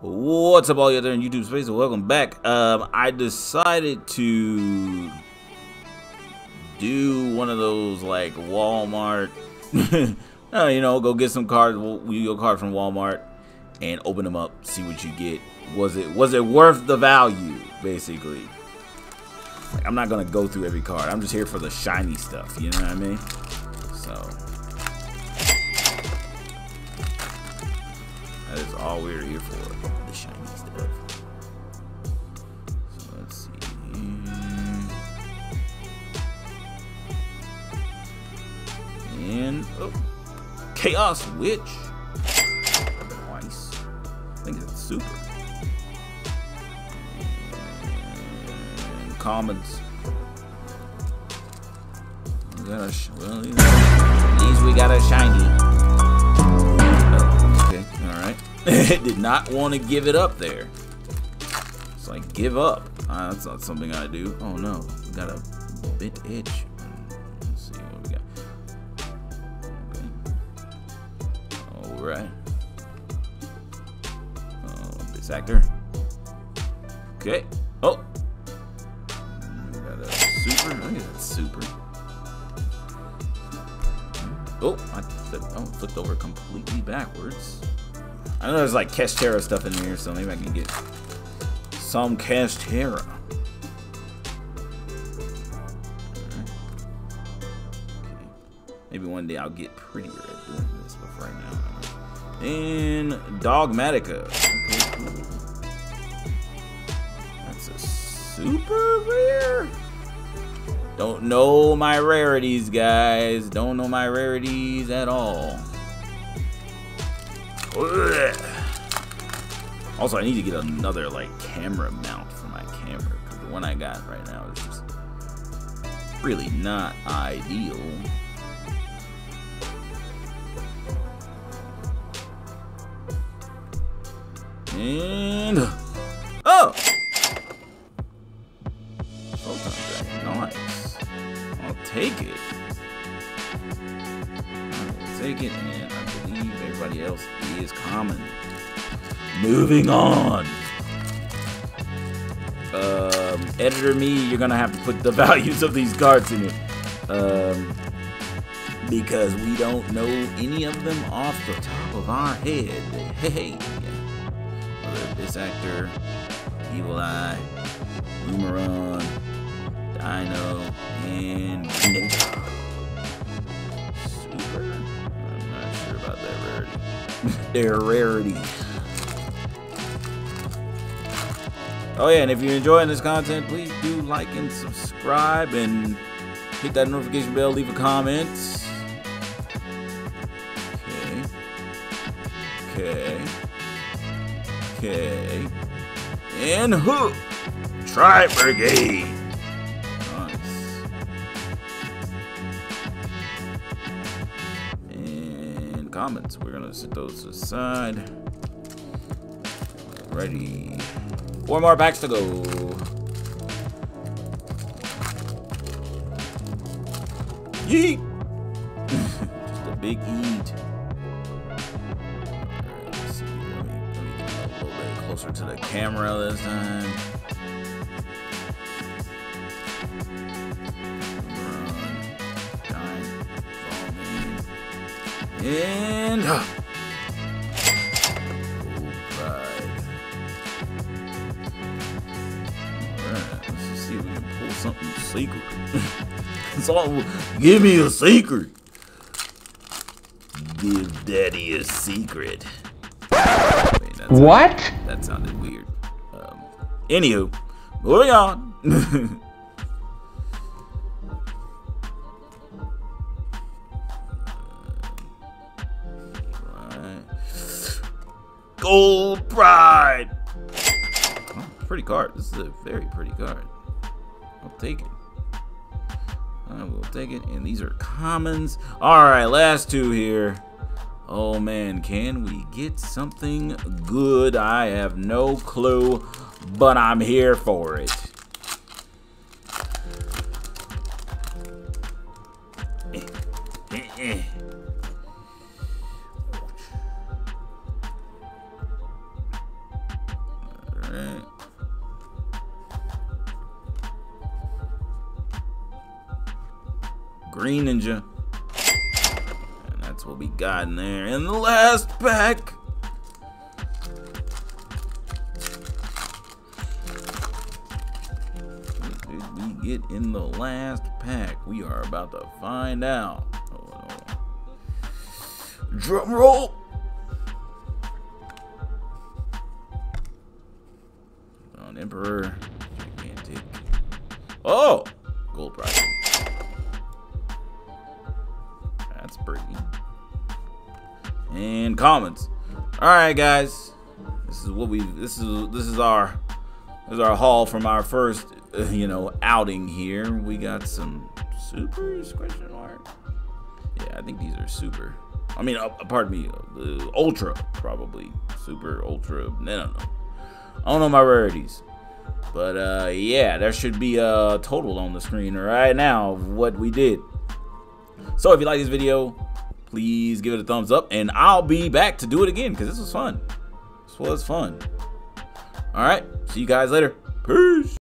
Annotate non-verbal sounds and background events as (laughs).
What's up, all you out there in YouTube space, and welcome back. Um, I decided to do one of those like Walmart, (laughs) uh, you know, go get some cards, Yu-Gi-Oh card from Walmart, and open them up, see what you get. Was it was it worth the value, basically? Like, I'm not gonna go through every card. I'm just here for the shiny stuff. You know what I mean? So. That is all we're here for. The shiny stuff. So let's see. And oh, Chaos Witch. Nice. I think it's super. And commons. We got a well, at least we got a shiny. (laughs) Did not want to give it up there. It's like, give up. Uh, that's not something I do. Oh no, we got a bit itch. Let's see what we got. Okay. Alright. Oh, this actor. Okay. Oh! We got a super. Look at that super. Oh, I oh, flipped over completely backwards. I know there's like Kashtira stuff in here, so maybe I can get some Kashtira. Okay. Maybe one day I'll get prettier at doing this, but right now. And Dogmatika. Okay, cool. That's a super rare. Don't know my rarities, guys. Don't know my rarities at all. Also, I need to get another like camera mount for my camera because the one I got right now is just really not ideal. And oh, nice. I'll take it. I'll take it and I believe everybody else is common. Moving on. Um, editor me, you're gonna have to put the (laughs) values of these cards in it. Um, because we don't know any of them off the top of our head. Hey, this actor, Evil Eye, Boomerang, Dino, and. Speaker. I'm not sure about that rarity. (laughs) Their rarity. Oh yeah, and if you're enjoying this content, please do like and subscribe and hit that notification bell, leave a comment. Okay. Okay. Okay. And who? Tri Brigade. And comments. We're gonna set those aside. Ready. Four more packs to go. Yeet! (laughs) Just a big eat. let's see. Let me, let me get a little bit closer to the camera this time. And uh, something secret. (laughs) so. Give me a secret. Give daddy a secret. Wait, what? That sounded weird. Um, anywho, moving on. Gold Pride. Oh, pretty card. This (laughs) is a very pretty card. I'll take it. I will take it. And these are commons. All right, last two here. Oh man, can we get something good? I have no clue, but I'm here for it. (laughs) Eh, eh, Green Ninja. And that's what we got in there. In the last pack. What did we get in the last pack? We are about to find out. Drum roll. Emperor. Gigantic. Oh! Gold Pride. And comments. All right, guys. This is what we. This is this is our. This is our haul from our first, uh, you know, outing here. We got some supers question mark. Yeah, I think these are super. I mean, uh, pardon me, uh, ultra probably super ultra. I don't know. I don't know my rarities. But uh, yeah, there should be a total on the screen right now of what we did. So if you like this video, please give it a thumbs up, and I'll be back to do it again because this was fun. This was fun. All right, see you guys later. Peace.